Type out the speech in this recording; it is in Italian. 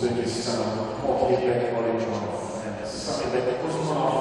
Uzbekistan, what he back knowledge of, and something that was not